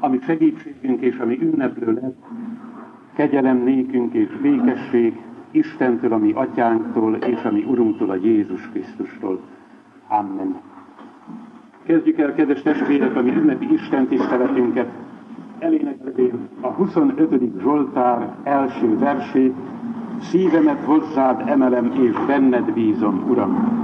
ami segítségünk és ami ünneplő lett, kegyelem nékünk és békesség Istentől, ami atyánktól és ami Urunktól, a Jézus Krisztustól. Amen. Kezdjük el, kedves testvérek, a mi ünnepi Isten tiszteletünket, eléneklevén a 25. Zsoltár első versét, szívemet hozzád emelem, és benned bízom, Uram.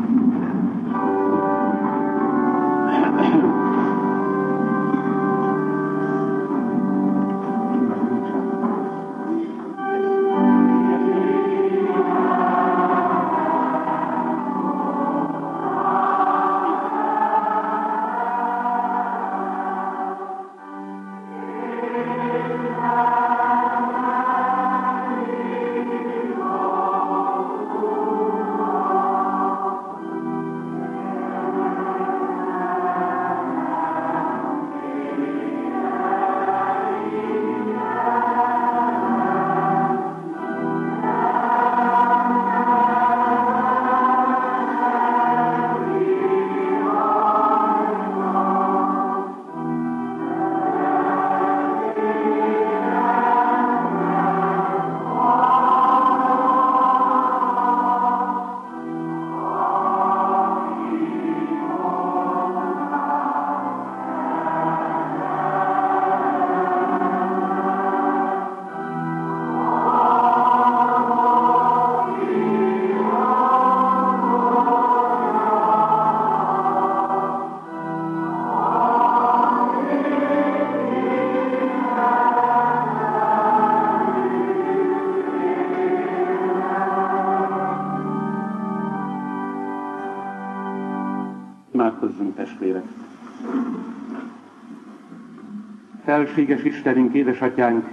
Felséges Istenünk, édesatyánk,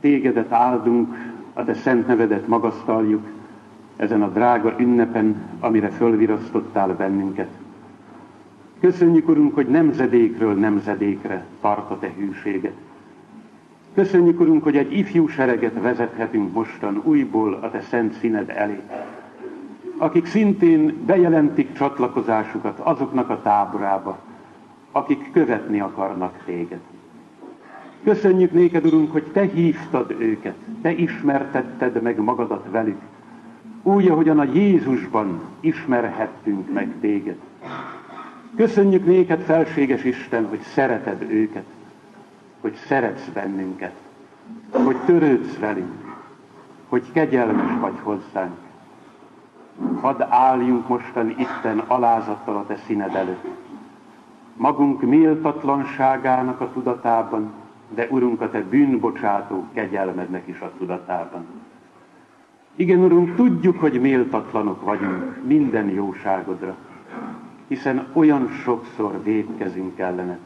tégedet áldunk, a te szent nevedet magasztaljuk ezen a drága ünnepen, amire fölvirasztottál bennünket. Köszönjük, Urunk, hogy nemzedékről nemzedékre tart a te hűséget. Köszönjük, Urunk, hogy egy ifjú sereget vezethetünk mostan újból a te szent színed elé, akik szintén bejelentik csatlakozásukat azoknak a táborába, akik követni akarnak téged. Köszönjük néked, Urunk, hogy Te hívtad őket, Te ismertetted meg magadat velük, úgy, ahogyan a Jézusban ismerhettünk meg Téged. Köszönjük néked, felséges Isten, hogy szereted őket, hogy szeretsz bennünket, hogy törődsz velünk, hogy kegyelmes vagy hozzánk. Hadd álljunk mostan itten alázattal a Te színed előtt, magunk méltatlanságának a tudatában, de Urunk, a Te bűnbocsátó kegyelmednek is a tudatában. Igen, Urunk, tudjuk, hogy méltatlanok vagyunk minden jóságodra, hiszen olyan sokszor védkezünk ellened,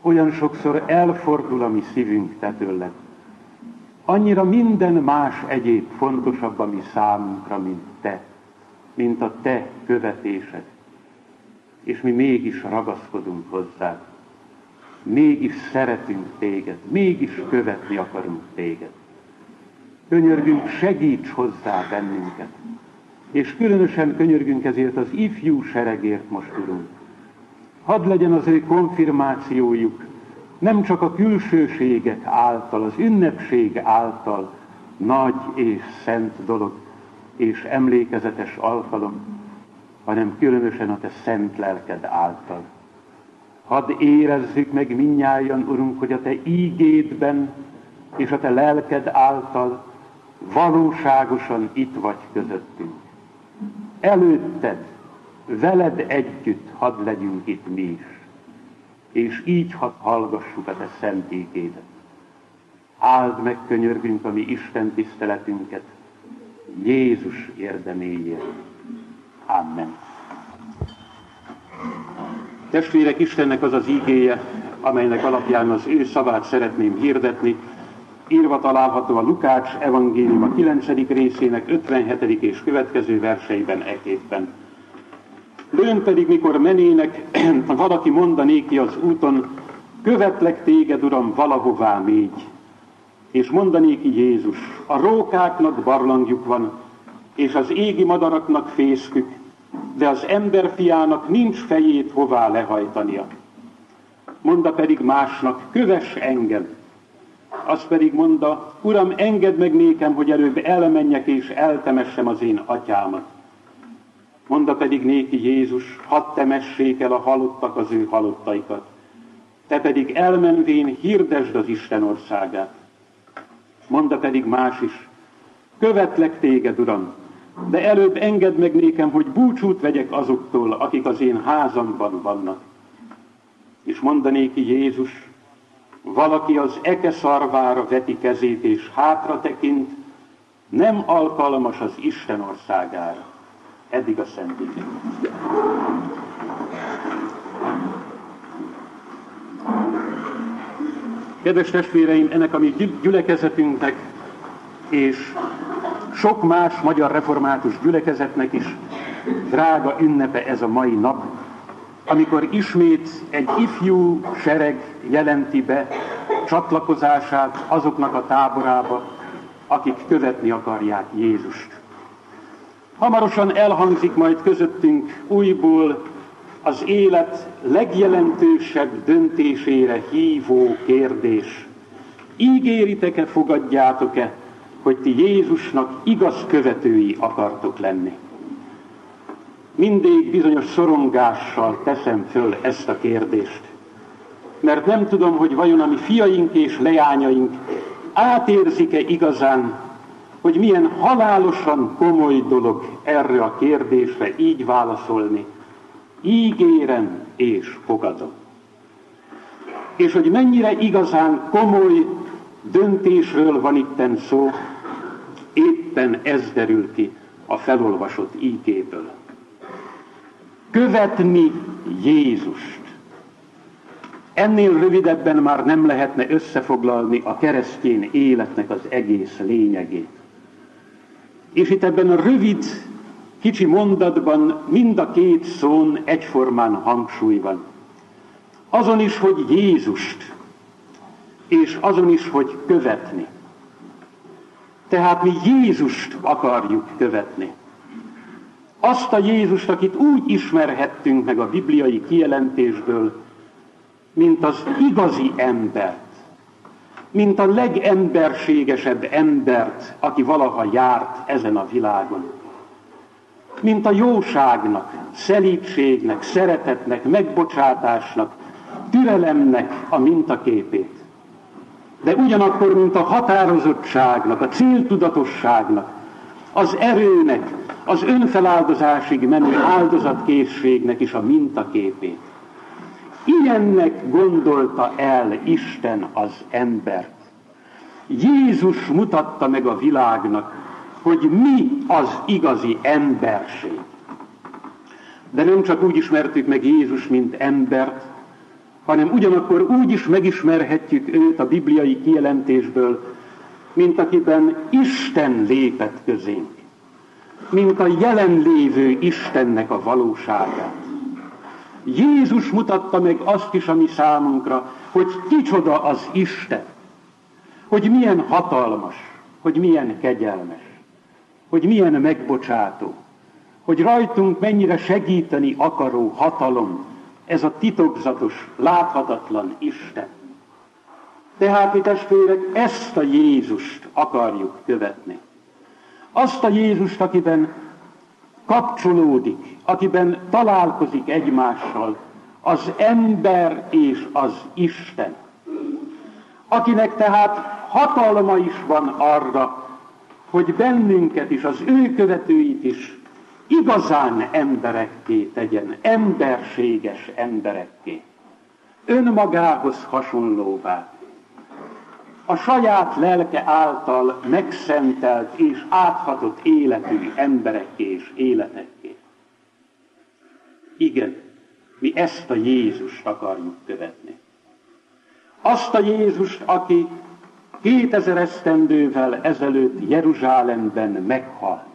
olyan sokszor elfordul a mi szívünk te tőled. Annyira minden más egyéb fontosabb a mi számunkra, mint te, mint a te követésed. És mi mégis ragaszkodunk hozzád mégis szeretünk téged, mégis követni akarunk téged. Könyörgünk, segíts hozzá bennünket. És különösen könyörgünk ezért az ifjú seregért most, Urunk. Hadd legyen az ő konfirmációjuk nem csak a külsőségek által, az ünnepség által nagy és szent dolog és emlékezetes alkalom, hanem különösen a te szent lelked által Hadd érezzük meg minnyáján, Urunk, hogy a Te ígédben és a Te lelked által valóságosan itt vagy közöttünk. Előtted, veled együtt hadd legyünk itt mi is, és így hadd hallgassuk a Te szent ígédet. Áld meg, könyörgünk a mi Isten tiszteletünket, Jézus érdeméért. Amen. Testvérek, Istennek az az ígéje, amelynek alapján az ő szavát szeretném hirdetni, írva található a Lukács evangélium a 9. részének 57. és következő verseiben eképpen. Lőn pedig, mikor menének, valaki mondanéki az úton, követlek téged, Uram, valahová mégy. És mondanéki Jézus, a rókáknak barlangjuk van, és az égi madaraknak fészkük, de az emberfiának nincs fejét hová lehajtania. mondta pedig másnak, kövess engem. Az pedig mondta, Uram, engedd meg nékem, hogy előbb elmenjek és eltemessem az én atyámat. Mondta pedig néki Jézus, hadd temessék el a halottak az ő halottaikat. Te pedig elmenvén hirdesd az Isten országát. Mondta pedig más is, követlek téged, Uram, de előbb engedd meg nékem, hogy búcsút vegyek azoktól, akik az én házamban vannak. És mondanéki Jézus, valaki az eke szarvára veti kezét és hátra tekint, nem alkalmas az Isten országára. Eddig a Szent Kedves testvéreim, ennek a mi gyülekezetünknek és sok más magyar református gyülekezetnek is drága ünnepe ez a mai nap, amikor ismét egy ifjú sereg jelenti be csatlakozását azoknak a táborába, akik követni akarják Jézust. Hamarosan elhangzik majd közöttünk újból az élet legjelentősebb döntésére hívó kérdés. Ígéritek-e, fogadjátok-e, hogy ti Jézusnak igaz követői akartok lenni? Mindig bizonyos szorongással teszem föl ezt a kérdést. Mert nem tudom, hogy vajon a mi fiaink és leányaink átérzik-e igazán, hogy milyen halálosan komoly dolog erre a kérdésre így válaszolni. Ígérem és fogadom. És hogy mennyire igazán komoly döntésről van itten szó, éppen ez derül ki a felolvasott ígéből követni Jézust. Ennél rövidebben már nem lehetne összefoglalni a keresztény életnek az egész lényegét. És itt ebben a rövid, kicsi mondatban mind a két szón egyformán hangsúly van. Azon is, hogy Jézust, és azon is, hogy követni. Tehát mi Jézust akarjuk követni. Azt a Jézust, akit úgy ismerhettünk meg a bibliai kijelentésből, mint az igazi embert, mint a legemberségesebb embert, aki valaha járt ezen a világon. Mint a jóságnak, szelídségnek, szeretetnek, megbocsátásnak, türelemnek a mintaképét. De ugyanakkor, mint a határozottságnak, a céltudatosságnak, az erőnek, az önfeláldozásig menő áldozatkészségnek is a mintaképét. Ilyennek gondolta el Isten az embert. Jézus mutatta meg a világnak, hogy mi az igazi emberség. De nem csak úgy ismertük meg Jézus, mint embert, hanem ugyanakkor úgy is megismerhetjük őt a bibliai kijelentésből, mint akiben Isten lépett közénk mint a jelenlévő Istennek a valóságát. Jézus mutatta meg azt is, ami számunkra, hogy kicsoda az Isten, hogy milyen hatalmas, hogy milyen kegyelmes, hogy milyen megbocsátó, hogy rajtunk mennyire segíteni akaró hatalom, ez a titokzatos, láthatatlan Isten. Tehát mi testvérek, ezt a Jézust akarjuk követni. Azt a Jézust, akiben kapcsolódik, akiben találkozik egymással az ember és az Isten. Akinek tehát hatalma is van arra, hogy bennünket is, az ő követőit is igazán emberekké tegyen, emberséges emberekké, önmagához hasonlóvá, a saját lelke által megszentelt és áthatott életű emberekké és életekké. Igen, mi ezt a Jézust akarjuk követni. Azt a Jézust, aki 2000 esztendővel ezelőtt Jeruzsálemben meghalt,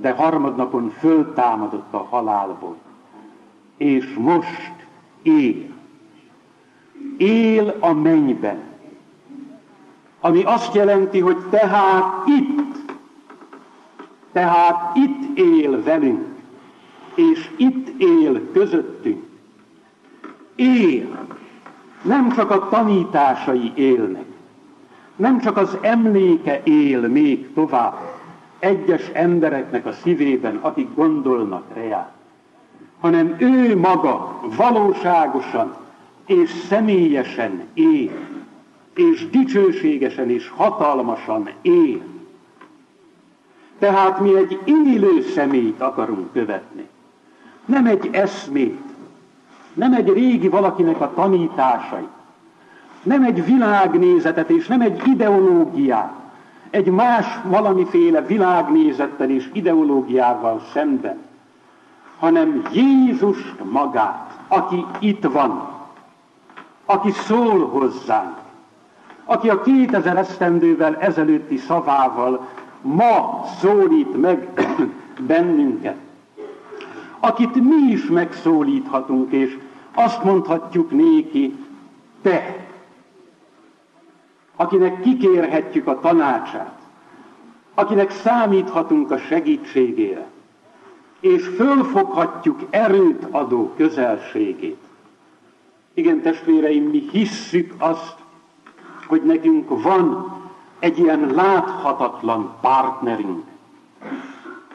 de harmadnapon föltámadott a halálból, és most él. Él a mennyben, ami azt jelenti, hogy tehát itt, tehát itt él velünk, és itt él közöttünk. él. Nem csak a tanításai élnek, nem csak az emléke él még tovább egyes embereknek a szívében, akik gondolnak rá, hanem ő maga valóságosan és személyesen él, és dicsőségesen és hatalmasan él. Tehát mi egy élő személyt akarunk követni. Nem egy eszmét, nem egy régi valakinek a tanításait, nem egy világnézetet és nem egy ideológiát, egy más valamiféle világnézettel és ideológiával szemben, hanem Jézus magát, aki itt van, aki szól hozzánk, aki a 2000 esztendővel ezelőtti szavával ma szólít meg bennünket, akit mi is megszólíthatunk, és azt mondhatjuk néki, te, akinek kikérhetjük a tanácsát, akinek számíthatunk a segítségére, és fölfoghatjuk erőt adó közelségét. Igen, testvéreim, mi hisszük azt, hogy nekünk van egy ilyen láthatatlan partnerünk,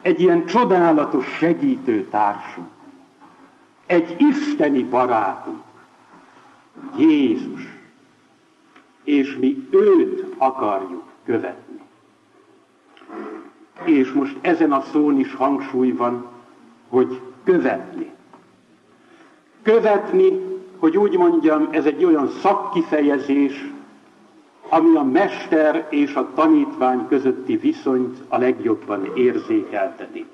egy ilyen csodálatos segítőtársunk, egy isteni barátunk, Jézus, és mi őt akarjuk követni. És most ezen a szón is hangsúly van, hogy követni. Követni, hogy úgy mondjam, ez egy olyan szakkifejezés, ami a mester és a tanítvány közötti viszonyt a legjobban érzékelteti.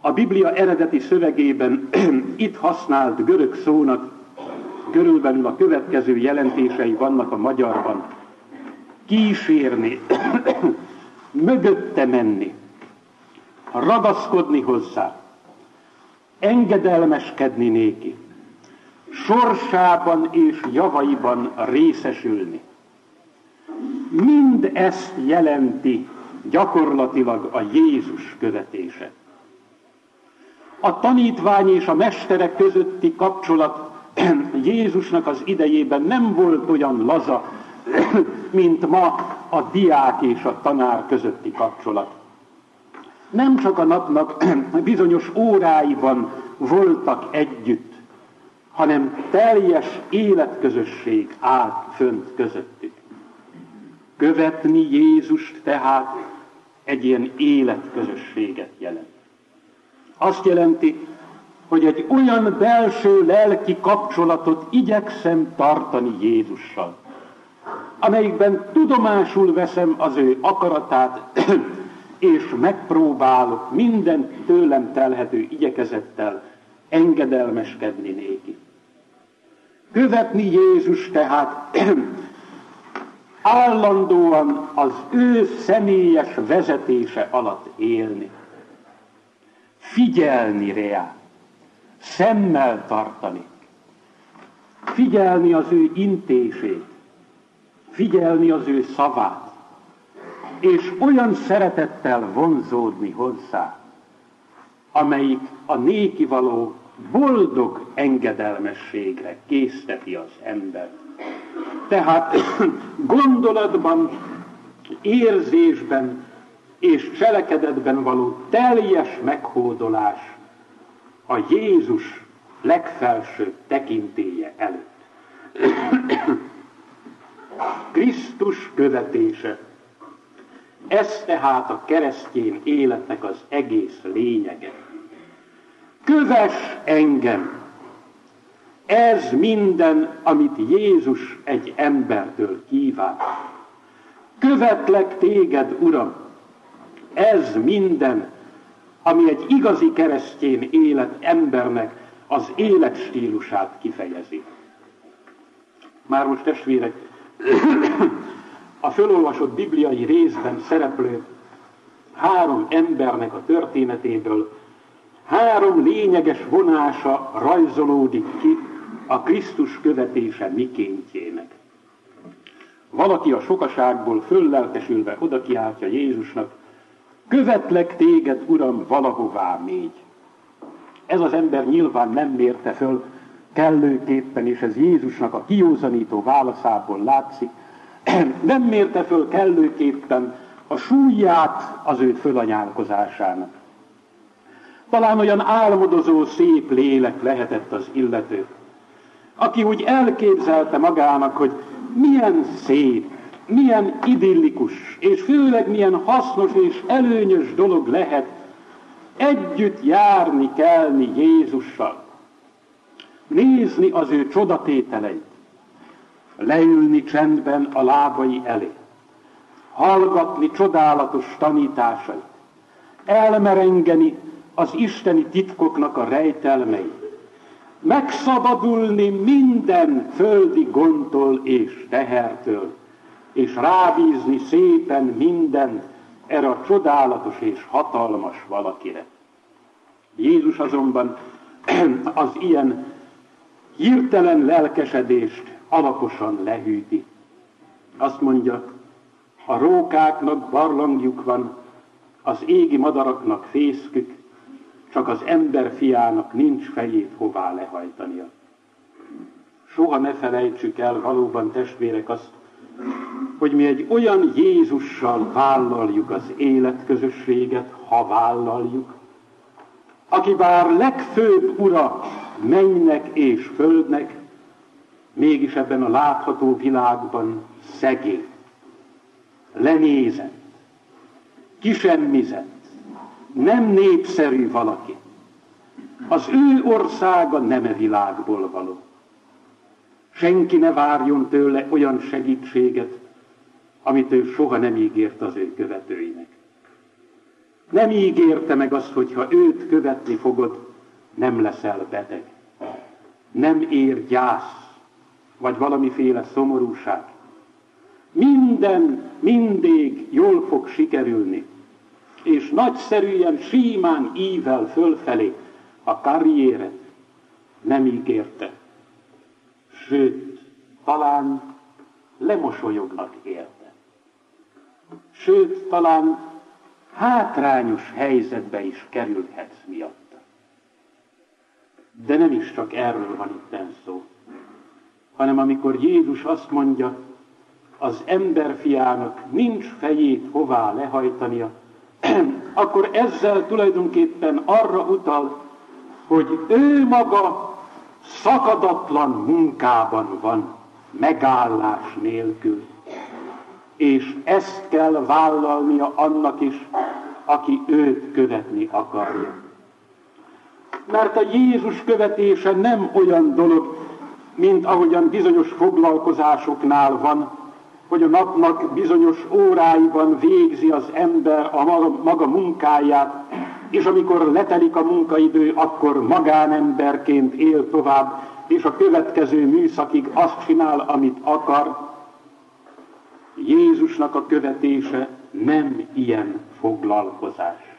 A Biblia eredeti szövegében itt használt görög szónak körülbelül a következő jelentései vannak a magyarban. Kísérni, mögötte menni, ragaszkodni hozzá, engedelmeskedni néki, sorsában és javaiban részesülni. Mind ezt jelenti gyakorlatilag a Jézus követése. A tanítvány és a mesterek közötti kapcsolat Jézusnak az idejében nem volt olyan laza, mint ma a diák és a tanár közötti kapcsolat. Nem csak a napnak bizonyos óráiban voltak együtt, hanem teljes életközösség állt fönt közöttük. Követni Jézust tehát egy ilyen életközösséget jelent. Azt jelenti, hogy egy olyan belső lelki kapcsolatot igyekszem tartani Jézussal, amelyikben tudomásul veszem az ő akaratát, és megpróbálok minden tőlem telhető igyekezettel engedelmeskedni néki. Követni Jézus tehát állandóan az ő személyes vezetése alatt élni. Figyelni rá, szemmel tartani, figyelni az ő intését, figyelni az ő szavát, és olyan szeretettel vonzódni hozzá, amelyik a néki való boldog engedelmességre készteti az ember. Tehát gondolatban, érzésben és cselekedetben való teljes meghódolás a Jézus legfelsőbb tekintéje előtt. Krisztus követése. Ez tehát a keresztény életnek az egész lényege. Kövess engem! Ez minden, amit Jézus egy embertől kíván. Követlek téged, Uram! Ez minden, ami egy igazi keresztjén élet embernek az életstílusát kifejezi. Már most testvérek, a fölolvasott bibliai részben szereplő három embernek a történetéből három lényeges vonása rajzolódik ki a Krisztus követése mikéntjének. Valaki a sokaságból föllelkesülve oda kiáltja Jézusnak, követlek téged, Uram, valahová mégy. Ez az ember nyilván nem mérte föl, kellőképpen, és ez Jézusnak a kiózanító válaszából látszik, nem mérte föl kellőképpen a súlyát az ő fölanyálkozásának. Talán olyan álmodozó, szép lélek lehetett az illető, aki úgy elképzelte magának, hogy milyen szép, milyen idillikus, és főleg milyen hasznos és előnyös dolog lehet együtt járni, kelni Jézussal, nézni az ő csodatételeit, leülni csendben a lábai elé, hallgatni csodálatos tanításait, elmerengeni az isteni titkoknak a rejtelmeit, megszabadulni minden földi gondtól és tehertől, és rábízni szépen mindent erre a csodálatos és hatalmas valakire. Jézus azonban az ilyen hirtelen lelkesedést alaposan lehűti. Azt mondja, a rókáknak barlangjuk van, az égi madaraknak fészkük, csak az ember fiának nincs fejét hová lehajtania. Soha ne felejtsük el valóban testvérek azt, hogy mi egy olyan Jézussal vállaljuk az életközösséget, ha vállaljuk, aki bár legfőbb ura mennynek és földnek, mégis ebben a látható világban szegény, lenézett, kisemmizett, nem népszerű valaki. Az ő országa nem e világból való. Senki ne várjon tőle olyan segítséget, amit ő soha nem ígért az ő követőinek. Nem ígérte meg azt, hogy ha őt követni fogod, nem leszel beteg. Nem ér gyász, vagy valamiféle szomorúság. Minden, mindig jól fog sikerülni, és nagyszerűen, símán ível fölfelé a karrieret nem ígérte. Sőt, talán lemosolyognak érte. Sőt, talán hátrányos helyzetbe is kerülhetsz miatta. De nem is csak erről van itt szó, hanem amikor Jézus azt mondja, az emberfiának nincs fejét hová lehajtania, akkor ezzel tulajdonképpen arra utal, hogy ő maga szakadatlan munkában van, megállás nélkül. És ezt kell vállalnia annak is, aki őt követni akarja. Mert a Jézus követése nem olyan dolog, mint ahogyan bizonyos foglalkozásoknál van, hogy a napnak bizonyos óráiban végzi az ember a maga, maga munkáját, és amikor letelik a munkaidő, akkor magánemberként él tovább, és a következő műszakig azt csinál, amit akar. Jézusnak a követése nem ilyen foglalkozás.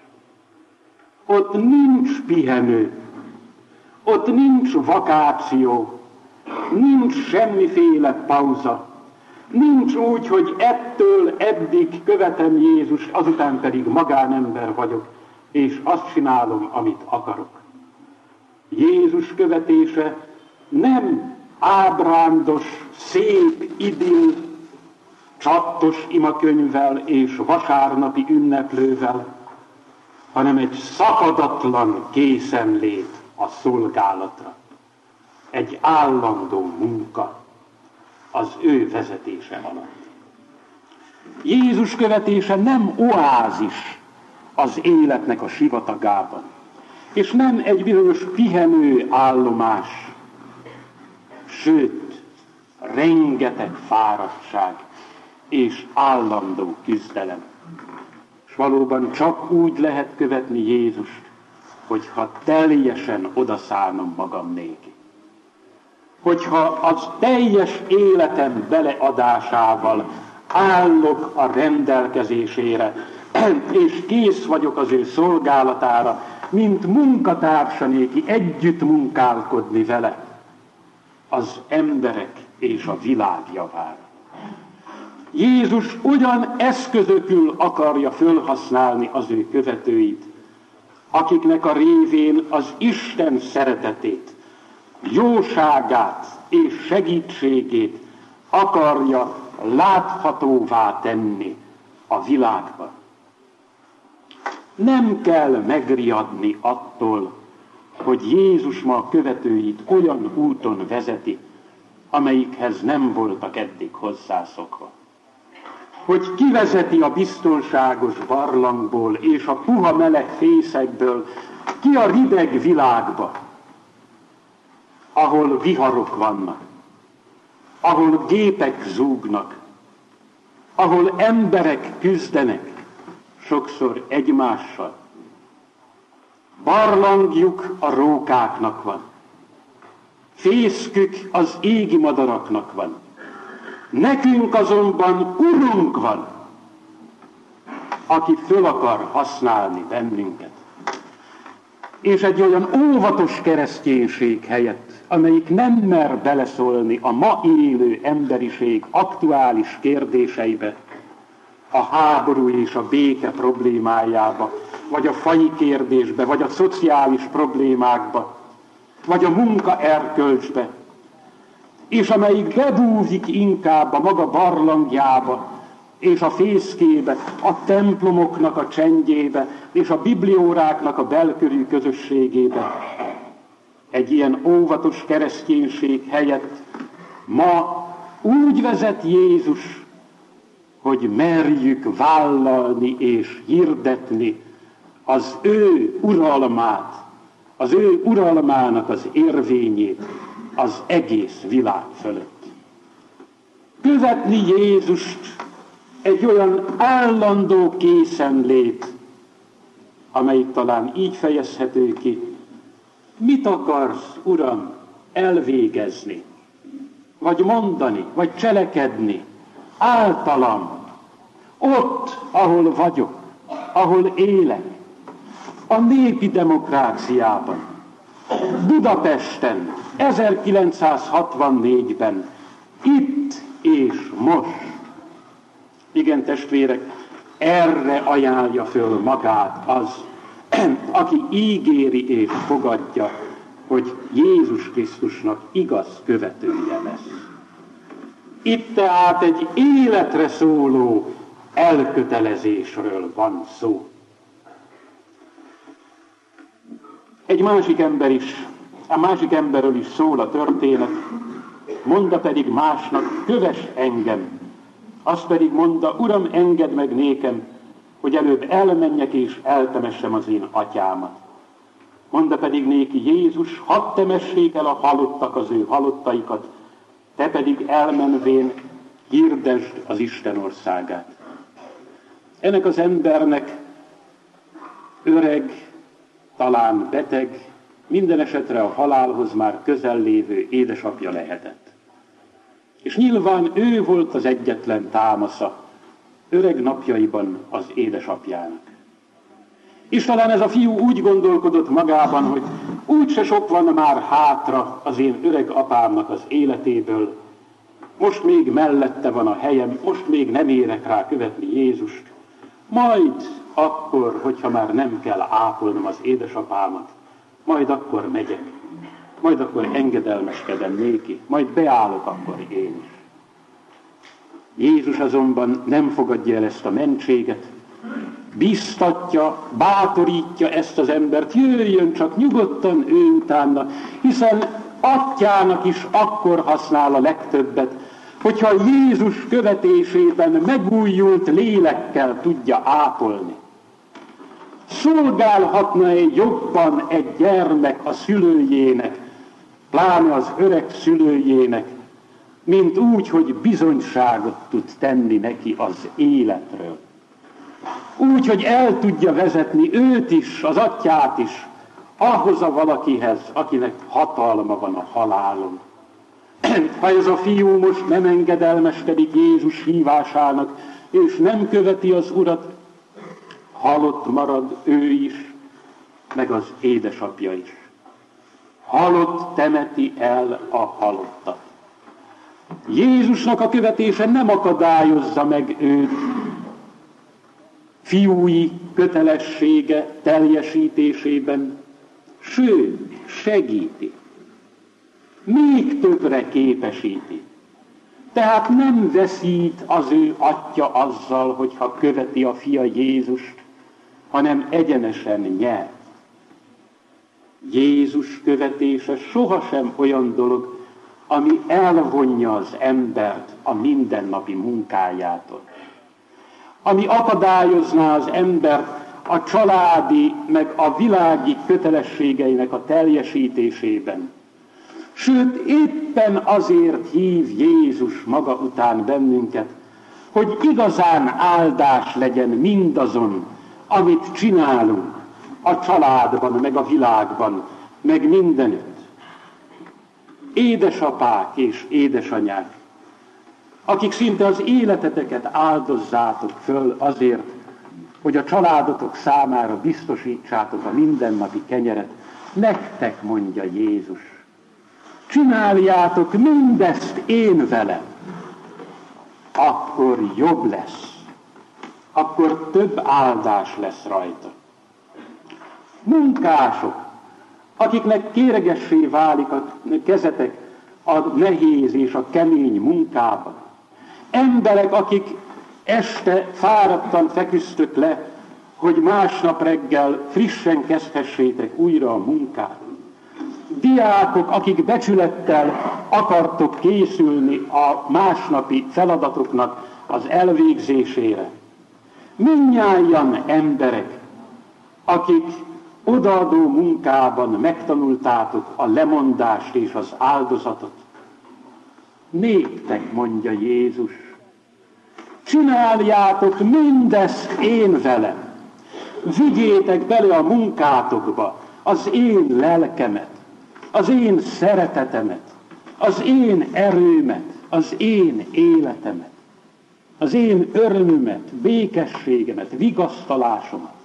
Ott nincs pihenő, ott nincs vakáció, nincs semmiféle pauza, Nincs úgy, hogy ettől eddig követem Jézus, azután pedig magánember vagyok, és azt csinálom, amit akarok. Jézus követése nem ábrándos, szép idill, csattos imakönyvvel és vasárnapi ünneplővel, hanem egy szakadatlan készenlét a szolgálatra. Egy állandó munka az ő vezetése alatt. Jézus követése nem oázis az életnek a sivatagában, és nem egy bizonyos pihenő állomás, sőt, rengeteg fáradtság és állandó küzdelem. És valóban csak úgy lehet követni Jézust, hogyha teljesen odaszállnom magam néki hogyha az teljes életem beleadásával állok a rendelkezésére, és kész vagyok az ő szolgálatára, mint munkatársanéki együtt munkálkodni vele az emberek és a világ javára. Jézus ugyan eszközökül akarja fölhasználni az ő követőit, akiknek a révén az Isten szeretetét, jóságát és segítségét akarja láthatóvá tenni a világban. Nem kell megriadni attól, hogy Jézus ma a követőit olyan úton vezeti, amelyikhez nem voltak eddig hozzászokva. Hogy kivezeti a biztonságos barlangból és a puha meleg fészekből ki a rideg világba, ahol viharok vannak, ahol gépek zúgnak, ahol emberek küzdenek, sokszor egymással. Barlangjuk a rókáknak van, fészkük az égi madaraknak van. Nekünk azonban urunk van, aki föl akar használni bennünket. És egy olyan óvatos kereszténység helyett, amelyik nem mer beleszólni a ma élő emberiség aktuális kérdéseibe, a háború és a béke problémájába, vagy a fai kérdésbe, vagy a szociális problémákba, vagy a munka erkölcsbe, és amelyik bebúzik inkább a maga barlangjába, és a fészkébe, a templomoknak a csendjébe, és a biblióráknak a belkörű közösségébe. Egy ilyen óvatos kereszténység helyett ma úgy vezet Jézus, hogy merjük vállalni és hirdetni az ő uralmát, az ő uralmának az érvényét az egész világ fölött. Követni Jézust egy olyan állandó készenlét, amelyik talán így fejezhető ki, mit akarsz, Uram, elvégezni, vagy mondani, vagy cselekedni, általam, ott, ahol vagyok, ahol élek, a népi demokráciában, Budapesten, 1964-ben, itt és most. Igen, testvérek, erre ajánlja föl magát az, aki ígéri és fogadja, hogy Jézus Krisztusnak igaz követője lesz. Itt tehát egy életre szóló elkötelezésről van szó. Egy másik ember is, a másik emberről is szól a történet, mondta pedig másnak, köves engem. Azt pedig mondta, Uram, engedd meg nékem, hogy előbb elmenjek és eltemessem az én atyámat. Mondta pedig néki Jézus, hadd temessék el a halottak az ő halottaikat, te pedig elmenvén hirdesd az Isten országát. Ennek az embernek öreg, talán beteg, minden esetre a halálhoz már közel lévő édesapja lehetett. És nyilván ő volt az egyetlen támasza öreg napjaiban az édesapjának. És talán ez a fiú úgy gondolkodott magában, hogy úgyse sok van már hátra az én öreg apámnak az életéből, most még mellette van a helyem, most még nem érek rá követni Jézust, majd akkor, hogyha már nem kell ápolnom az édesapámat, majd akkor megyek, majd akkor engedelmeskedem néki, majd beállok akkor én is. Jézus azonban nem fogadja el ezt a mentséget, biztatja, bátorítja ezt az embert, jöjjön csak nyugodtan ő utána, hiszen atyának is akkor használ a legtöbbet, hogyha Jézus követésében megújult lélekkel tudja ápolni. Szolgálhatna egy jobban egy gyermek a szülőjének, pláne az öreg szülőjének, mint úgy, hogy bizonyságot tud tenni neki az életről. Úgy, hogy el tudja vezetni őt is, az atyát is, ahhoz a valakihez, akinek hatalma van a halálon. Ha ez a fiú most nem engedelmeskedik Jézus hívásának, és nem követi az Urat, halott marad ő is, meg az édesapja is. Halott temeti el a halottat. Jézusnak a követése nem akadályozza meg őt fiúi kötelessége teljesítésében, sőt, segíti. Még többre képesíti. Tehát nem veszít az ő atya azzal, hogyha követi a fia Jézust, hanem egyenesen nyer. Jézus követése sohasem olyan dolog, ami elvonja az embert a mindennapi munkájától. Ami akadályozná az embert a családi, meg a világi kötelességeinek a teljesítésében. Sőt, éppen azért hív Jézus maga után bennünket, hogy igazán áldás legyen mindazon, amit csinálunk a családban, meg a világban, meg mindenütt. Édesapák és édesanyák, akik szinte az életeteket áldozzátok föl azért, hogy a családotok számára biztosítsátok a mindennapi kenyeret. Nektek, mondja Jézus, csináljátok mindezt én velem, akkor jobb lesz, akkor több áldás lesz rajta. Munkások, akiknek kéregessé válik a kezetek a nehéz és a kemény munkában. Emberek, akik este fáradtan feküztök le, hogy másnap reggel frissen kezdhessétek újra a munkát. Diákok, akik becsülettel akartok készülni a másnapi feladatoknak az elvégzésére. Mindnyájan emberek, akik odaadó munkában megtanultátok a lemondást és az áldozatot. Néktek, mondja Jézus, Csináljátok mindezt én velem. Vigyétek bele a munkátokba az én lelkemet, az én szeretetemet, az én erőmet, az én életemet, az én örömömet, békességemet, vigasztalásomat.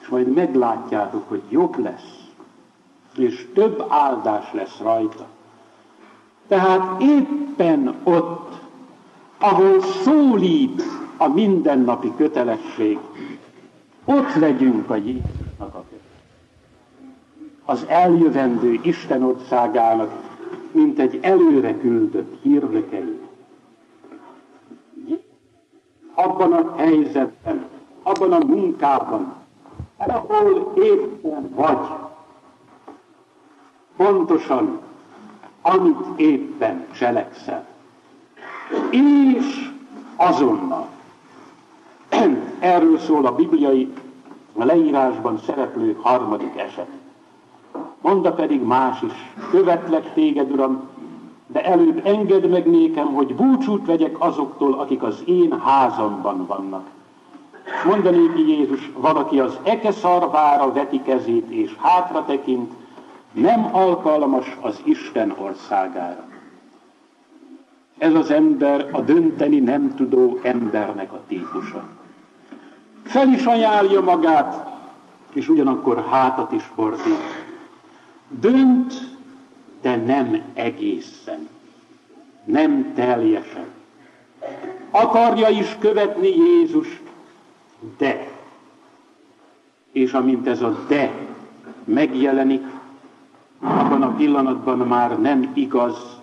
És majd meglátjátok, hogy jobb lesz, és több áldás lesz rajta. Tehát éppen ott ahol szólít a mindennapi kötelesség, ott legyünk a Jézusnak a az eljövendő Isten országának, mint egy előre küldött hírnökei. Abban a helyzetben, abban a munkában, ahol éppen vagy, pontosan, amit éppen cselekszel és azonnal. Erről szól a bibliai leírásban szereplő harmadik eset. Monda pedig más is, követlek téged, Uram, de előbb engedd meg nékem, hogy búcsút vegyek azoktól, akik az én házamban vannak. Mondanéki Jézus, valaki az eke szarvára veti kezét és hátra tekint, nem alkalmas az Isten országára. Ez az ember a dönteni nem tudó embernek a típusa. Fel is ajánlja magát, és ugyanakkor hátat is fordít. Dönt, de nem egészen, nem teljesen. Akarja is követni Jézust, de. És amint ez a de megjelenik, abban a pillanatban már nem igaz,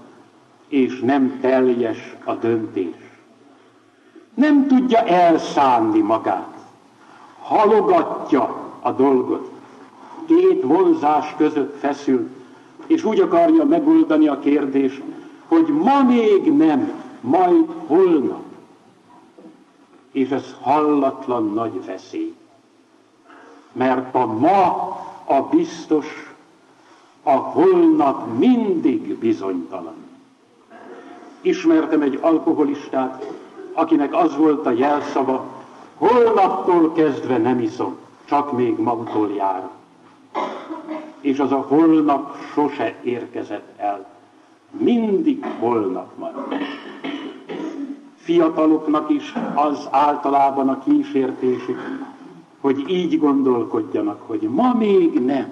és nem teljes a döntés. Nem tudja elszánni magát. Halogatja a dolgot. Két vonzás között feszül, és úgy akarja megoldani a kérdést, hogy ma még nem, majd holnap. És ez hallatlan nagy veszély. Mert a ma a biztos, a holnap mindig bizonytalan ismertem egy alkoholistát, akinek az volt a jelszava, holnaptól kezdve nem iszom, csak még ma utoljára. És az a holnap sose érkezett el. Mindig holnap marad. Fiataloknak is az általában a kísértésük, hogy így gondolkodjanak, hogy ma még nem,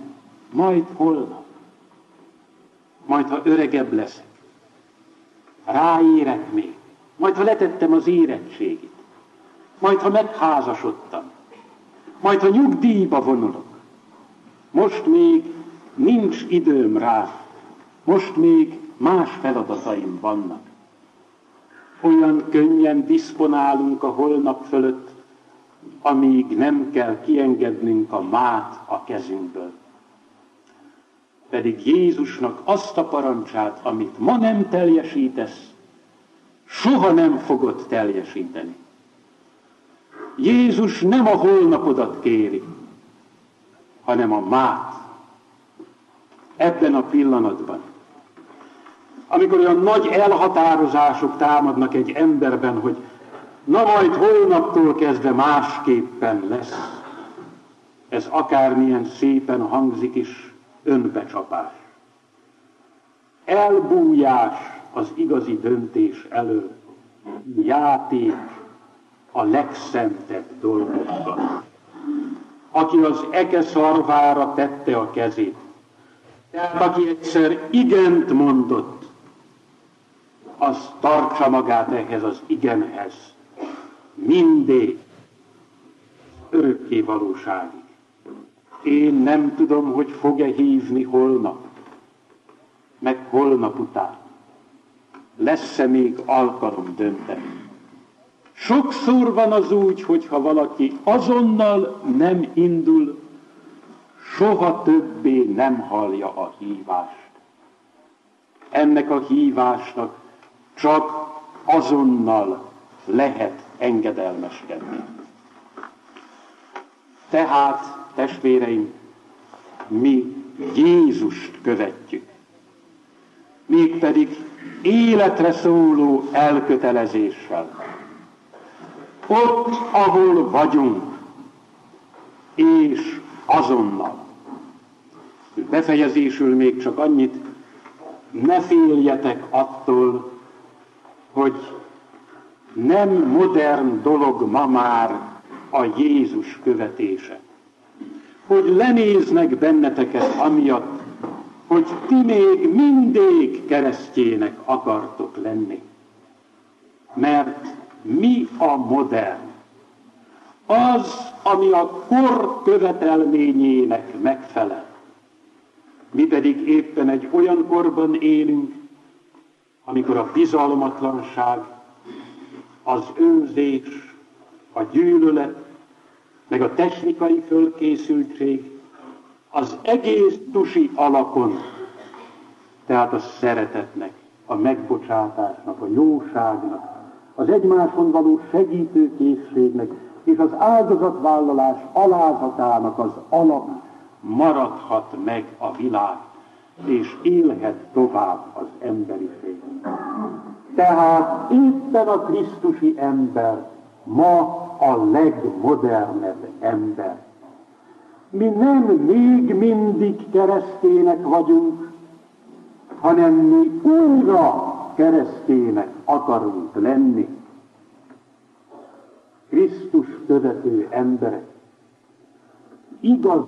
majd holnap. Majd ha öregebb leszek, ráérek még, majd ha letettem az érettségit, majd ha megházasodtam, majd ha nyugdíjba vonulok. Most még nincs időm rá, Most még más feladataim vannak. Olyan könnyen diszponálunk a holnap fölött, amíg nem kell kiengednünk a mát a kezünkből. Pedig Jézusnak azt a parancsát, amit ma nem teljesítesz, soha nem fogod teljesíteni. Jézus nem a holnapodat kéri, hanem a mát. Ebben a pillanatban, amikor olyan nagy elhatározások támadnak egy emberben, hogy na majd holnaptól kezdve másképpen lesz. Ez akármilyen szépen hangzik is, önbecsapás. Elbújás az igazi döntés elől. Játék a legszentebb dolgokkal. Aki az eke szarvára tette a kezét, tehát aki egyszer igent mondott, az tartsa magát ehhez az igenhez. Mindig örökké valóságig. Én nem tudom, hogy fog-e hívni holnap, meg holnap után. Lesz-e még alkalom dönteni? Sokszor van az úgy, hogyha valaki azonnal nem indul, soha többé nem hallja a hívást. Ennek a hívásnak csak azonnal lehet engedelmeskedni. Tehát, testvéreim, mi Jézust követjük. Mégpedig életre szóló elkötelezéssel. Ott, ahol vagyunk, és azonnal. Befejezésül még csak annyit, ne féljetek attól, hogy nem modern dolog ma már a Jézus követése. Hogy lenéznek benneteket amiatt, hogy ti még mindig keresztjének akartok lenni. Mert mi a modern? Az, ami a kor követelményének megfelel. Mi pedig éppen egy olyan korban élünk, amikor a bizalmatlanság, az önzés, a gyűlölet, meg a technikai fölkészültség az egész tusi alapon, tehát a szeretetnek, a megbocsátásnak, a jóságnak, az egymáson való segítőkészségnek és az áldozatvállalás alázatának az alap maradhat meg a világ, és élhet tovább az emberiség. Tehát éppen a Krisztusi ember ma a legmodernebb ember. Mi nem még mindig keresztények vagyunk, hanem mi újra keresztények akarunk lenni. Krisztus követő emberek. Igaz